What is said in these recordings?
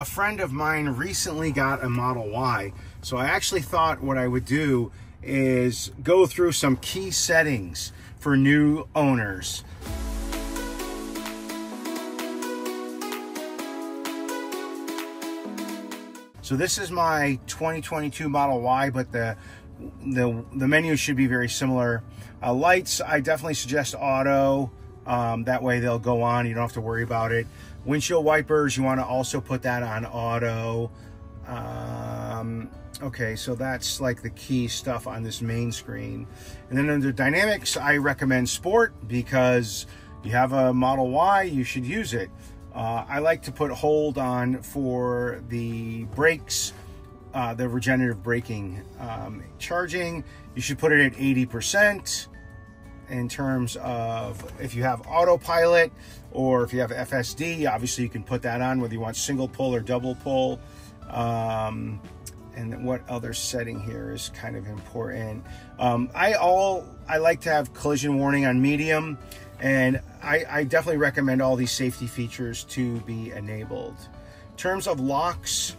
A friend of mine recently got a Model Y, so I actually thought what I would do is go through some key settings for new owners. So this is my 2022 Model Y, but the the, the menu should be very similar. Uh, lights, I definitely suggest auto. Um, that way they'll go on. You don't have to worry about it. Windshield wipers, you want to also put that on auto. Um, okay, so that's like the key stuff on this main screen. And then under dynamics, I recommend sport because you have a Model Y, you should use it. Uh, I like to put hold on for the brakes, uh, the regenerative braking. Um, charging, you should put it at 80% in terms of if you have autopilot or if you have FSD, obviously you can put that on whether you want single pull or double pull. Um, and what other setting here is kind of important. Um, I all I like to have collision warning on medium, and I, I definitely recommend all these safety features to be enabled. In terms of locks,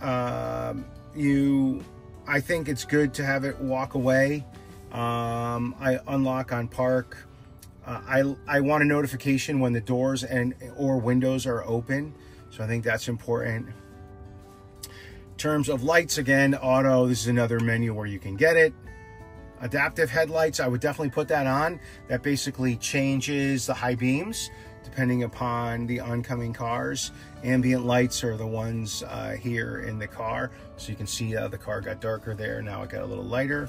um, you I think it's good to have it walk away. Um, I unlock on park. Uh, I, I want a notification when the doors and or windows are open. So I think that's important. In terms of lights, again, auto, this is another menu where you can get it. Adaptive headlights, I would definitely put that on. That basically changes the high beams depending upon the oncoming cars. Ambient lights are the ones uh, here in the car. So you can see uh, the car got darker there. Now it got a little lighter.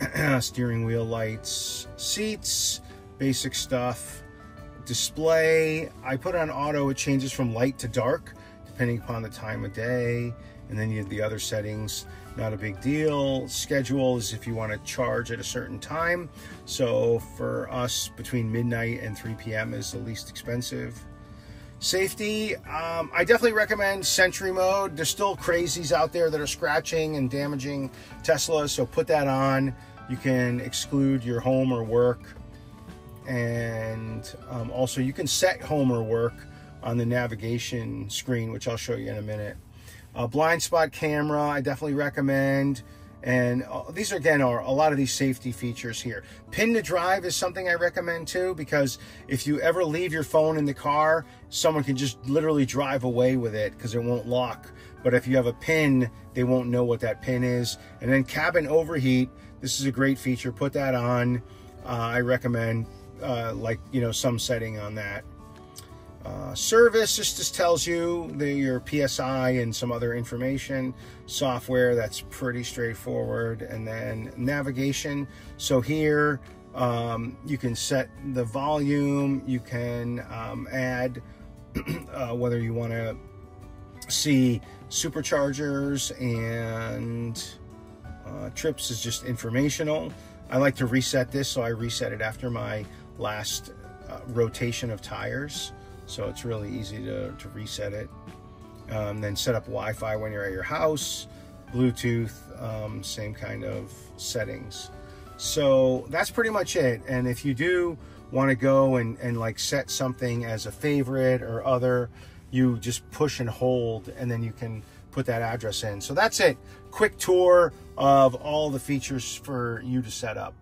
steering wheel lights, seats, basic stuff. Display, I put on auto, it changes from light to dark, depending upon the time of day. And then you have the other settings, not a big deal. Schedule is if you want to charge at a certain time. So for us, between midnight and 3 p.m. is the least expensive. Safety, um, I definitely recommend Sentry mode. There's still crazies out there that are scratching and damaging Teslas, so put that on. You can exclude your home or work. And um, also you can set home or work on the navigation screen, which I'll show you in a minute. A blind spot camera, I definitely recommend. And uh, these, are again, are a lot of these safety features here. Pin to drive is something I recommend too, because if you ever leave your phone in the car, someone can just literally drive away with it because it won't lock. But if you have a pin, they won't know what that pin is. And then cabin overheat, this is a great feature. Put that on. Uh, I recommend uh, like, you know, some setting on that. Uh, service just, just tells you the, your PSI and some other information. Software, that's pretty straightforward. And then navigation. So here um, you can set the volume. You can um, add uh, whether you want to see superchargers and uh, trips is just informational. I like to reset this, so I reset it after my last uh, rotation of tires. So it's really easy to, to reset it. Um, then set up Wi-Fi when you're at your house, Bluetooth, um, same kind of settings. So that's pretty much it. And if you do want to go and, and like set something as a favorite or other, you just push and hold and then you can put that address in. So that's it. Quick tour of all the features for you to set up.